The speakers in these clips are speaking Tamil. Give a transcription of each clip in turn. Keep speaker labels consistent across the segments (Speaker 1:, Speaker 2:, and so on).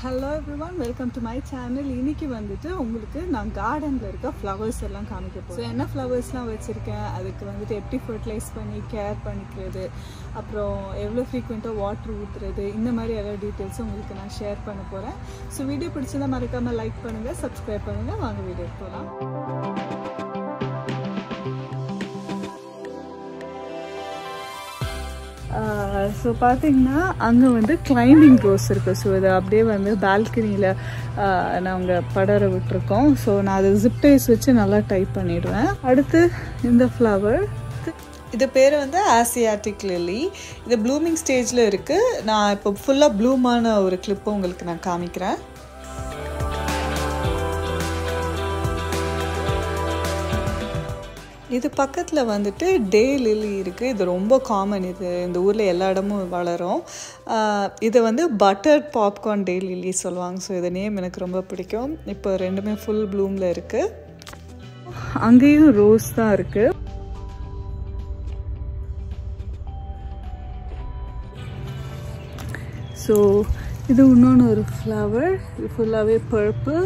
Speaker 1: Hello everyone welcome to my channel இன்னைக்கு வந்துட்டு உங்களுக்கு நான் கார்டனில் இருக்க ஃப்ளவர்ஸ் எல்லாம் காமிக்க போகிறேன் ஸோ என்ன ஃப்ளவர்ஸ்லாம் வச்சுருக்கேன்? அதுக்கு வந்துட்டு எப்படி ஃபர்டிலைஸ் பண்ணி கேர் பண்ணிக்கிறது? அப்புறம் எவ்வளோ ஃப்ரீக்வெண்ட்டாக வாட்டர் ஊற்றுறது இந்த மாதிரி எல்லா டீட்டெயில்ஸும் உங்களுக்கு நான் ஷேர் பண்ண போகிறேன் ஸோ வீடியோ பிடிச்சதா மறக்காமல் லைக் பண்ணுங்கள் சப்ஸ்கிரைப் பண்ணுங்கள் வாங்க வீடியோ போகலாம் ஸோ பார்த்தீங்கன்னா அங்கே வந்து கிளைம்பிங் ரோஸ் இருக்குது ஸோ இதை அப்படியே வந்து பால்கனியில் நாங்கள் படர விட்டுருக்கோம். ஸோ நான் அதை ஜிப்டைஸ் வச்சு நல்லா டைப் பண்ணிடுவேன். அடுத்து இந்த ஃப்ளவர் இது பேர் வந்து ஆசியாட்டிக் லில்லி இது ப்ளூமிங் ஸ்டேஜில் இருக்குது நான் இப்போ ஃபுல்லாக ப்ளூமான ஒரு கிளிப்பை உங்களுக்கு நான் காமிக்கிறேன். இது பக்கத்தில் வந்துட்டு டே லில்லி இருக்குது இது ரொம்ப காமன் இது இந்த ஊரில் எல்லா இடமும் வளரும். இது வந்து பட்டர் பாப்கார்ன் டே லில்லி சொல்லுவாங்க. ஸோ இது நேம் எனக்கு ரொம்ப பிடிக்கும். இப்போ ரெண்டுமே ஃபுல் ப்ளூமில் இருக்குது அங்கேயும் ரோஸ் தான் இருக்குது ஸோ இது இன்னொன்று ஒரு ஃப்ளவர் இது ஃபுல்லாகவே பர்பிள்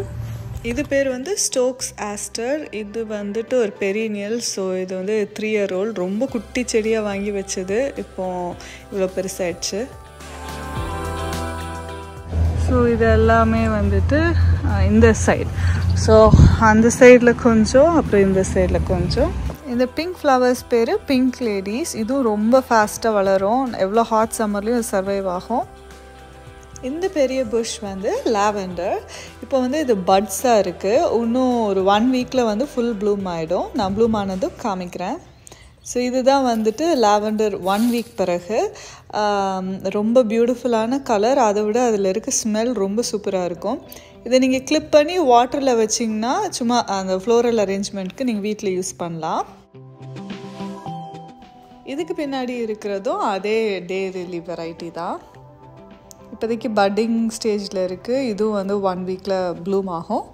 Speaker 1: இது பேர் வந்து ஸ்டோக்ஸ் ஆஸ்டர். இது வந்துட்டு ஒரு பெரியனியல் ஸோ இது வந்து த்ரீ இயர் ஓல்ட் ரொம்ப குட்டி செடியாக வாங்கி வச்சது. இப்போ இவ்வளோ பெருசாகிடுச்சு ஸோ இது எல்லாமே வந்துட்டு இந்த சைடு ஸோ அந்த சைடில் கொஞ்சம் அப்புறம் இந்த சைடில் கொஞ்சம். இந்த பிங்க் ஃப்ளவர்ஸ் பேர் பிங்க் லேடிஸ் இதுவும் ரொம்ப ஃபாஸ்ட்டாக வளரும். எவ்வளோ ஹாட் சம்மர்லேயும் சர்வைவ் ஆகும். இந்த பெரிய புஷ் வந்து லாவெண்டர். இப்போ வந்து இது பட்ஸாக இருக்குது இன்னும் ஒரு ஒன் வீக்கில் வந்து ஃபுல் ப்ளூம் ஆகிடும் நான் ப்ளூம் ஆனதும் காமிக்கிறேன். ஸோ இதுதான் வந்துட்டு லாவெண்டர் ஒன் வீக் பிறகு. ரொம்ப பியூட்டிஃபுல்லான கலர் அதை விட அதில் இருக்க ஸ்மெல் ரொம்ப சூப்பராக இருக்கும். இதை நீங்கள் கிளிப் பண்ணி வாட்டரில் வச்சிங்கன்னா சும்மா அந்த ஃப்ளோரல் அரேஞ்ச்மெண்ட்க்கு நீங்கள் வீட்டில் யூஸ் பண்ணலாம். இதுக்கு பின்னாடி இருக்கிறதும் அதே டே ரிலி வெரைட்டி தான். இப்போதைக்கு பட்டிங் ஸ்டேஜில் இருக்குது இதுவும் வந்து ஒன் வீக்கில் ப்ளூம் ஆகும்.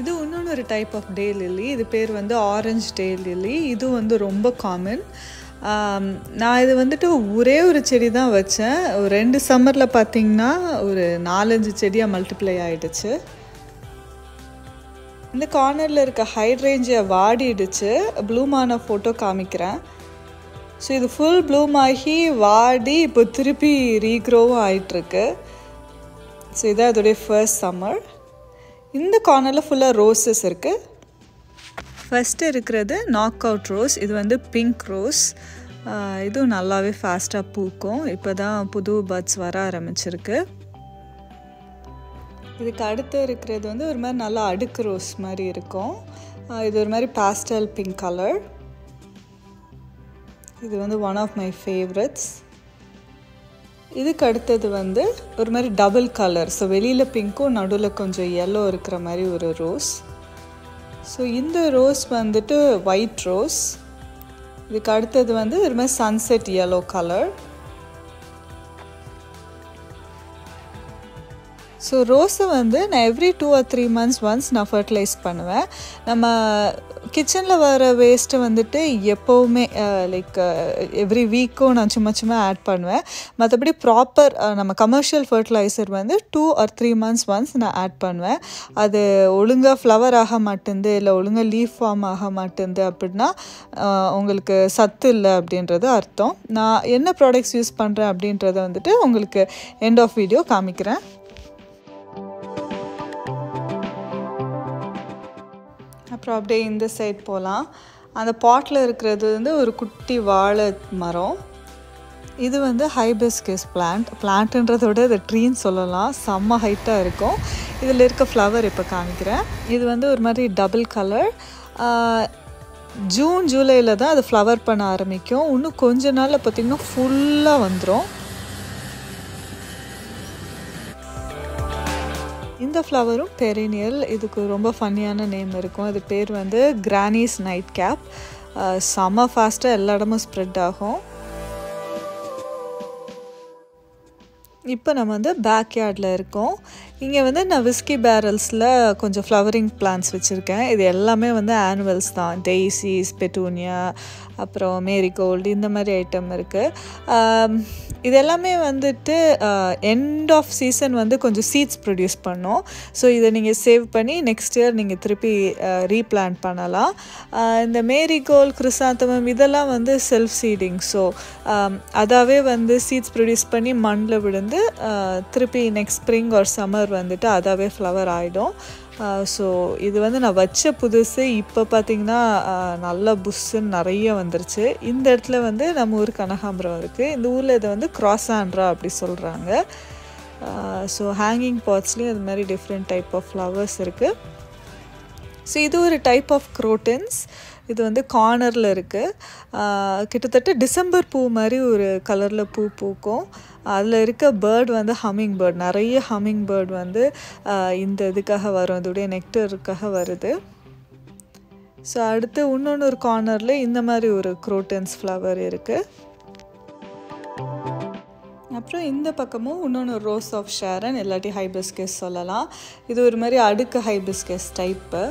Speaker 1: இது இன்னொன்று ஒரு டைப் ஆஃப் டே லில்லி இது பேர் வந்து ஆரஞ்ச் டே லில்லி இது வந்து ரொம்ப காமன் நான் இது வந்துட்டு ஒரே ஒரு செடி தான் வச்சேன். ஒரு ரெண்டு சம்மரில் பார்த்திங்கன்னா ஒரு நாலஞ்சு செடியாக மல்டிப்ளை ஆகிடுச்சு இந்த கார்னரில் இருக்க ஹைட்ரேஞ்சியை வாடிடுச்சு. ப்ளூமான ஃபோட்டோ காமிக்கிறேன். ஸோ இது ஃபுல் ப்ளூம் ஆகி வாடி இப்போ திருப்பி ரீக்ரோவும் ஆயிட்டுருக்கு. ஸோ இதான் அதோடைய ஃபர்ஸ்ட் சம்மர் இந்த கார்னரில் ஃபுல்லாக ரோஸஸ் இருக்குது ஃபஸ்ட்டு இருக்கிறது நாக் அவுட் ரோஸ் இது வந்து பிங்க் ரோஸ் இதுவும் நல்லாவே ஃபாஸ்ட்டாக பூக்கும். இப்போ தான் புது பர்ட்ஸ் வர ஆரம்பிச்சிருக்கு. இதுக்கு அடுத்து இருக்கிறது வந்து ஒரு மாதிரி நல்லா அடுக்கு ரோஸ் மாதிரி இருக்கும். இது ஒரு மாதிரி பாஸ்டல் பிங்க் கலர் இது வந்து ஒன் ஆஃப் மை ஃபேவரட்ஸ் இதுக்கு அடுத்தது வந்து ஒரு மாதிரி டபுள் கலர் ஸோ வெளியில் பிங்க்கும் நடுவில் கொஞ்சம் எல்லோ இருக்கிற மாதிரி ஒரு ரோஸ் ஸோ இந்த ரோஸ் வந்துட்டு ஒயிட் ரோஸ் இதுக்கு அடுத்தது வந்து ஒரு மாதிரி சன்செட் எல்லோ கலர் ஸோ ரோஸை வந்து நான் every two or three months once நான் ஃபர்டிலைஸ் பண்ணுவேன். நம்ம கிச்சனில் வர வேஸ்ட்டு வந்துட்டு எப்போவுமே லைக் எவ்ரி வீக்கும் நான் சும்மா சும்மா ஆட் பண்ணுவேன். மற்றபடி ப்ராப்பர் நம்ம கமர்ஷியல் ஃபர்டிலைசர் வந்து two or three months once நான் ஆட் பண்ணுவேன். அது ஒழுங்காக ஃப்ளவர் ஆக மாட்டேங்குது இல்லை ஒழுங்காக லீஃப் ஃபார்ம் ஆக மாட்டேங்குது அப்படின்னா உங்களுக்கு சத்து இல்லை அப்படின்றது அர்த்தம். நான் என்ன ப்ராடக்ட்ஸ் யூஸ் பண்ணுறேன் அப்படின்றத வந்துட்டு உங்களுக்கு எண்ட் ஆஃப் வீடியோ காமிக்கிறேன். அப்புறம் அப்படியே இந்த சைட் போகலாம் அந்த பாட்டில் இருக்கிறது வந்து ஒரு குட்டி வாழை மரம். இது வந்து ஹைபிஸ்கஸ் பிளான்ட் பிளான்ட்டுன்றத இது ட்ரீன்னு சொல்லலாம். செம்ம ஹைட்டாக இருக்கும். இதில் இருக்க ஃப்ளவர் இப்போ காமிக்கிறேன். இது வந்து ஒரு மாதிரி டபுள் கலர் ஜூன் ஜூலையில் தான் அது ஃப்ளவர் பண்ண ஆரம்பிக்கும். இன்னும் கொஞ்ச நாளில் பார்த்திங்கன்னா ஃபுல்லாக வந்துடும் இந்த ஃப்ளவரும் பெரினியல் இதுக்கு ரொம்ப ஃபன்னியான நேம் இருக்கும். இது பேர் வந்து கிரானிஸ் நைட் கேப் செம்ம ஃபாஸ்ட்டாக எல்லா இடமும் ஸ்ப்ரெட் ஆகும். இப்போ நம்ம வந்து பேக்யார்டில் இருக்கோம். இங்கே வந்து நான் விஸ்கி பேரல்ஸில் கொஞ்சம் ஃப்ளவரிங் பிளான்ஸ் வச்சுருக்கேன். இது எல்லாமே வந்து ஆனுவல்ஸ் தான். டெய்சிஸ் பெட்டூனியா அப்புறம் மேரிகோல்டு இந்த மாதிரி ஐட்டம் இருக்குது இது எல்லாமே வந்துட்டு எண்ட் ஆஃப் சீசன் வந்து கொஞ்சம் சீட்ஸ் ப்ரொடியூஸ் பண்ணோம். ஸோ இதை நீங்கள் சேவ் பண்ணி நெக்ஸ்ட் இயர் நீங்கள் திருப்பி ரீப்ளான்ட் பண்ணலாம். இந்த மேரிகோல் கிறிசாந்தமம் இதெல்லாம் வந்து செல்ஃப் சீடிங் ஸோ அதாவே வந்து சீட்ஸ் ப்ரொடியூஸ் பண்ணி மண்ணில் விழுந்து திருப்பி நெக்ஸ்ட் ஸ்ப்ரிங் ஒரு சம்மர் வந்துட்டு அதாவே ஃப்ளவர் ஆகிடும் ஸோ இது வந்து நான் வச்ச புதுசு. இப்போ பார்த்திங்கன்னா நல்ல புஷ்ஷுன்னு நிறைய வந்துருச்சு. இந்த இடத்துல வந்து நம்ம ஊர் கனகாம்பரம் இருக்குது இந்த ஊரில் இதை வந்து கிராஸ் ஆண்ட்ரா அப்படி சொல்கிறாங்க ஸோ ஹேங்கிங் பாட்ஸ்லேயும் அது மாதிரி டிஃப்ரெண்ட் டைப் ஆஃப் ஃப்ளவர்ஸ் இருக்குது ஸோ இது ஒரு டைப் ஆஃப் க்ரோட்டின்ஸ் இது வந்து கார்னரில் இருக்குது கிட்டத்தட்ட டிசம்பர் பூ மாதிரி ஒரு கலரில் பூ பூக்கும். அதில் இருக்க பேர்ட் வந்து ஹம்மிங் பேர்ட் நிறைய ஹம்மிங் பேர்ட் வந்து இந்த இதுக்காக வரும். இதோடைய நெக்டருக்காக வருது. ஸோ அடுத்து இன்னொன்று ஒரு கார்னரில் இந்த மாதிரி ஒரு குரோட்டன்ஸ் ஃப்ளவர் இருக்குது அப்புறம் இந்த பக்கமும் இன்னொன்று ரோஸ் ஆஃப் ஷேரன் இல்லாட்டி ஹைபிஸ்கஸ் சொல்லலாம். இது ஒரு மாதிரி அடுக்கு ஹைபிஸ்கஸ் டைப்பு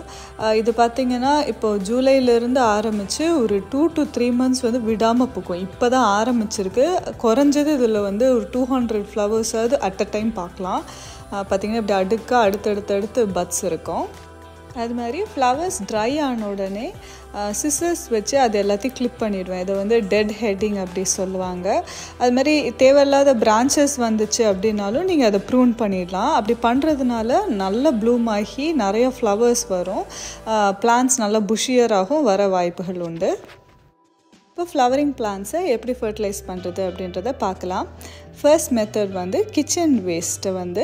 Speaker 1: இது பார்த்திங்கன்னா இப்போது ஜூலையிலேருந்து ஆரம்பித்து ஒரு டூ டு த்ரீ மந்த்ஸ் வந்து விடாமல் பூக்கும். இப்போ தான் ஆரம்பிச்சிருக்கு. குறைஞ்சது இதில் வந்து ஒரு டூ ஹண்ட்ரட் ஃப்ளவர்ஸாவது அட் அ டைம் பார்க்கலாம். பார்த்திங்கன்னா இப்படி அடுக்காக அடுத்தடுத்தடுத்து பட்ஸ் இருக்கும். அது மாதிரி ஃப்ளவர்ஸ் ட்ரை ஆன உடனே சிசர்ஸ் வச்சு அது எல்லாத்தையும் கிளிப் பண்ணிடுவேன். இதை வந்து டெட் ஹெட்டிங் அப்படி சொல்லுவாங்க. அது மாதிரி தேவையில்லாத பிரான்ச்சஸ் வந்துச்சு அப்படின்னாலும் நீங்கள் அதை ப்ரூன் பண்ணிடலாம். அப்படி பண்ணுறதுனால நல்ல ப்ளூம் ஆகி நிறைய ஃப்ளவர்ஸ் வரும். பிளான்ஸ் நல்லா புஷியராகவும் வர வாய்ப்புகள் உண்டு. இப்போ ஃப்ளவரிங் பிளான்ஸை எப்படி ஃபர்டிலைஸ் பண்ணுறது அப்படின்றத பார்க்கலாம். ஃபர்ஸ்ட் மெத்தட் வந்து கிச்சன் வேஸ்ட்டை வந்து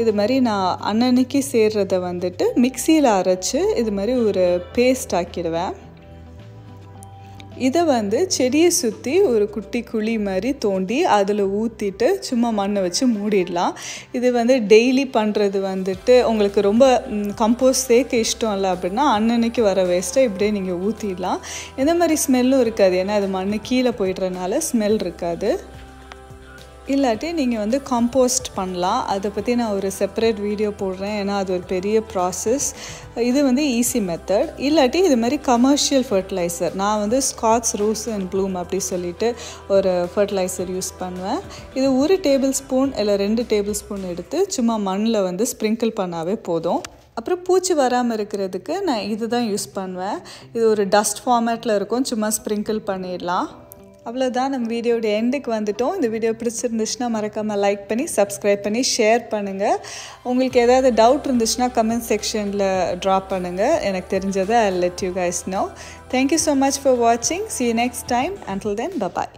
Speaker 1: இது மாதிரி நான் அன்னன்னைக்கு சேர்றதை வந்துட்டு மிக்சியில் அரைச்சி இது மாதிரி ஒரு பேஸ்ட் ஆக்கிடுவேன். இதை வந்து செடியை சுற்றி ஒரு குட்டி குழி மாதிரி தோண்டி அதில் ஊற்றிட்டு சும்மா மண்ணை வச்சு மூடிடலாம். இது வந்து டெய்லி பண்ணுறது வந்துட்டு உங்களுக்கு ரொம்ப கம்போஸ் சேர்க்க இஷ்டம் இல்லை அப்படின்னா அன்னன்னைக்கு வர வேஸ்ட்டை இப்படியே நீங்கள் ஊற்றிடலாம் எந்த மாதிரி ஸ்மெல்லும் இருக்காது. ஏன்னா அது மண் கீழே போயிடுறனால ஸ்மெல் இருக்காது. இல்லாட்டி நீங்கள் வந்து காம்போஸ்ட் பண்ணலாம். அதை பற்றி நான் ஒரு செப்பரேட் வீடியோ போடுறேன். ஏன்னா அது ஒரு பெரிய ப்ராசஸ் இது வந்து ஈஸி மெத்தட் இல்லாட்டி இது மாதிரி கமர்ஷியல் ஃபர்டிலைசர் நான் வந்து ஸ்காட்ஸ் ரூஸ் அண்ட் ப்ளூம் அப்படி சொல்லிட்டு ஒரு ஃபர்டிலைசர் யூஸ் பண்ணுவேன். இது ஒரு டேபிள் ஸ்பூன் இல்லை ரெண்டு டேபிள் ஸ்பூன் எடுத்து சும்மா மண்ணில் வந்து ஸ்ப்ரிங்கிள் பண்ணாவே போதும். அப்புறம் பூச்சி வராமல் இருக்கிறதுக்கு நான் இது தான் யூஸ் பண்ணுவேன். இது ஒரு டஸ்ட் ஃபார்மேட்டில் இருக்கும். சும்மா ஸ்ப்ரிங்கிள் பண்ணிடலாம். அவ்வளோதான் நம்ம வீடியோட எண்டுக்கு வந்துட்டோம். இந்த வீடியோ பிடிச்சிருந்துச்சுன்னா மறக்காமல் லைக் பண்ணி சப்ஸ்கிரைப் பண்ணி ஷேர் பண்ணுங்கள் உங்களுக்கு ஏதாவது டவுட் இருந்துச்சுன்னா கமெண்ட் செக்ஷனில் ட்ராப் பண்ணுங்கள் எனக்கு தெரிஞ்சதை I let you guys know thank you so much for வாட்சிங் see next time until then bye bye